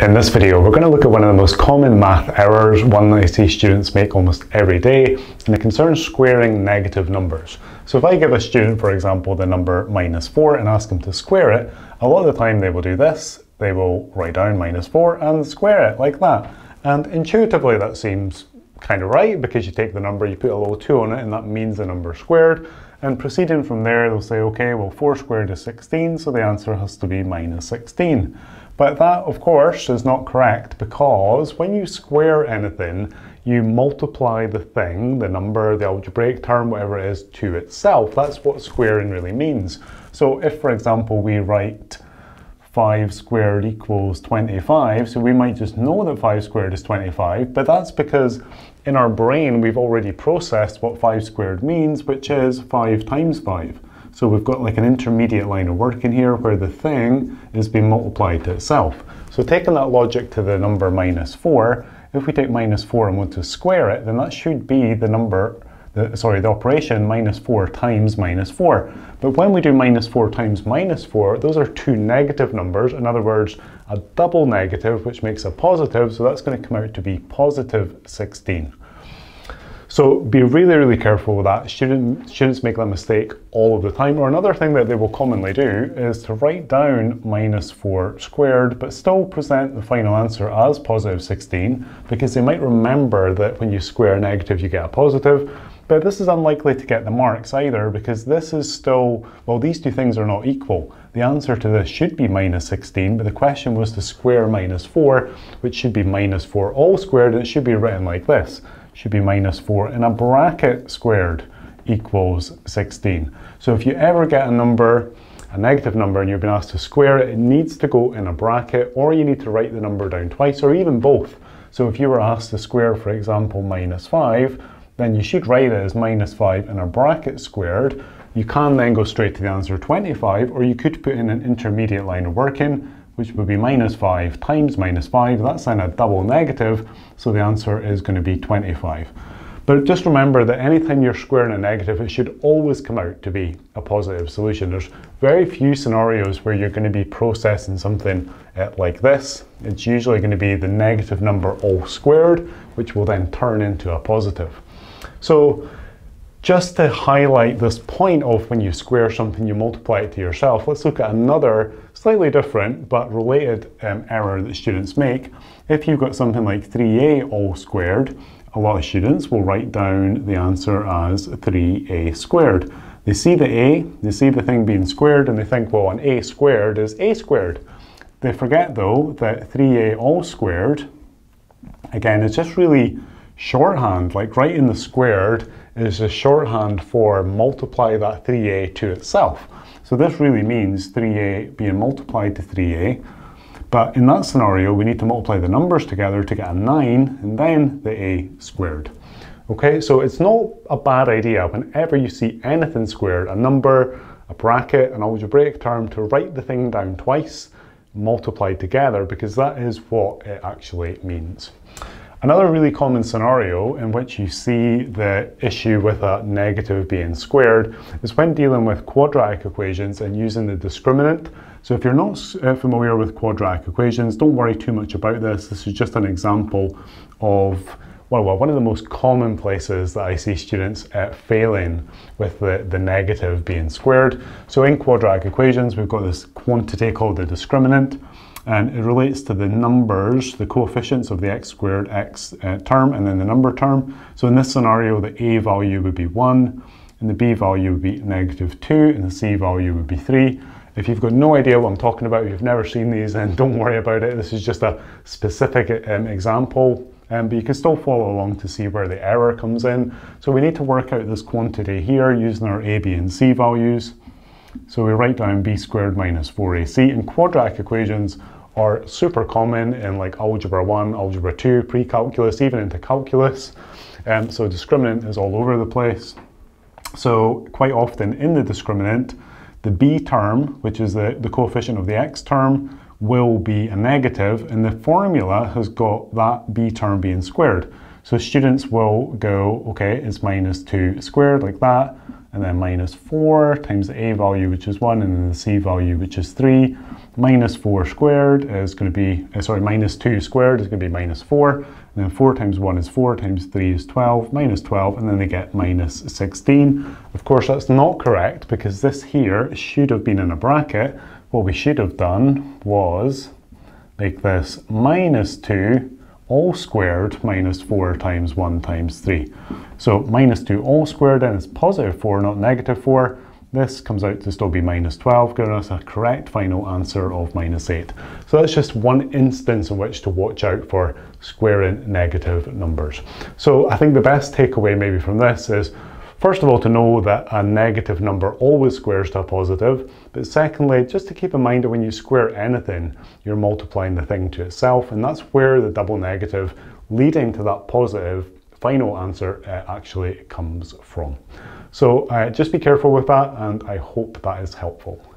In this video, we're going to look at one of the most common math errors, one that I see students make almost every day, and it concerns squaring negative numbers. So if I give a student, for example, the number minus 4 and ask them to square it, a lot of the time they will do this. They will write down minus 4 and square it like that. And intuitively that seems kind of right because you take the number, you put a little 2 on it, and that means the number squared. And proceeding from there, they'll say, okay, well 4 squared is 16, so the answer has to be minus 16. But that, of course, is not correct because when you square anything, you multiply the thing, the number, the algebraic term, whatever it is, to itself. That's what squaring really means. So if, for example, we write 5 squared equals 25, so we might just know that 5 squared is 25, but that's because in our brain we've already processed what 5 squared means, which is 5 times 5. So we've got like an intermediate line of work in here where the thing is being multiplied to itself. So taking that logic to the number minus 4, if we take minus 4 and want to square it, then that should be the number, the, sorry, the operation minus 4 times minus 4. But when we do minus 4 times minus 4, those are two negative numbers. In other words, a double negative, which makes a positive, so that's going to come out to be positive 16. So be really, really careful with that. Student, students make that mistake all of the time. Or another thing that they will commonly do is to write down minus 4 squared, but still present the final answer as positive 16, because they might remember that when you square a negative, you get a positive. But this is unlikely to get the marks either, because this is still, well, these two things are not equal. The answer to this should be minus 16, but the question was to square minus 4, which should be minus 4 all squared, and it should be written like this should be minus 4, and a bracket squared equals 16. So if you ever get a number, a negative number, and you've been asked to square it, it needs to go in a bracket, or you need to write the number down twice, or even both. So if you were asked to square, for example, minus 5, then you should write it as minus 5 in a bracket squared. You can then go straight to the answer 25, or you could put in an intermediate line of working, which would be minus 5 times minus 5. That's then a double negative, so the answer is going to be 25. But just remember that anytime you're squaring a negative, it should always come out to be a positive solution. There's very few scenarios where you're going to be processing something uh, like this. It's usually going to be the negative number all squared, which will then turn into a positive. So just to highlight this point of when you square something, you multiply it to yourself, let's look at another slightly different but related um, error that students make. If you've got something like 3a all squared, a lot of students will write down the answer as 3a squared. They see the a, they see the thing being squared, and they think, well, an a squared is a squared. They forget, though, that 3a all squared, again, it's just really shorthand, like writing the squared is a shorthand for multiply that 3a to itself. So this really means 3a being multiplied to 3a, but in that scenario we need to multiply the numbers together to get a 9 and then the a squared. Okay, so it's not a bad idea whenever you see anything squared, a number, a bracket, an algebraic term, to write the thing down twice, multiplied together, because that is what it actually means. Another really common scenario in which you see the issue with a negative being squared is when dealing with quadratic equations and using the discriminant. So if you're not uh, familiar with quadratic equations, don't worry too much about this. This is just an example of well, well, one of the most common places that I see students uh, failing with the, the negative being squared. So in quadratic equations, we've got this quantity called the discriminant and it relates to the numbers, the coefficients of the x squared x uh, term and then the number term. So in this scenario, the a value would be 1, and the b value would be negative 2, and the c value would be 3. If you've got no idea what I'm talking about, if you've never seen these, then don't worry about it. This is just a specific um, example, um, but you can still follow along to see where the error comes in. So we need to work out this quantity here using our a, b, and c values. So we write down b squared minus 4ac. In quadratic equations, are super common in like Algebra 1, Algebra 2, pre-calculus, even into calculus. Um, so discriminant is all over the place. So quite often in the discriminant, the b term, which is the, the coefficient of the x term, will be a negative, and the formula has got that b term being squared. So students will go, okay, it's minus 2 squared like that, and then minus 4 times the a value, which is 1, and then the c value, which is 3. Minus 4 squared is going to be, uh, sorry, minus 2 squared is going to be minus 4. And then 4 times 1 is 4, times 3 is 12, minus 12, and then they get minus 16. Of course, that's not correct because this here should have been in a bracket. What we should have done was make this minus 2 all squared minus 4 times 1 times 3. So minus 2 all squared and it's positive 4, not negative 4. This comes out to still be minus 12, giving us a correct final answer of minus 8. So that's just one instance in which to watch out for squaring negative numbers. So I think the best takeaway maybe from this is First of all, to know that a negative number always squares to a positive, but secondly, just to keep in mind that when you square anything, you're multiplying the thing to itself, and that's where the double negative leading to that positive final answer uh, actually comes from. So uh, just be careful with that, and I hope that is helpful.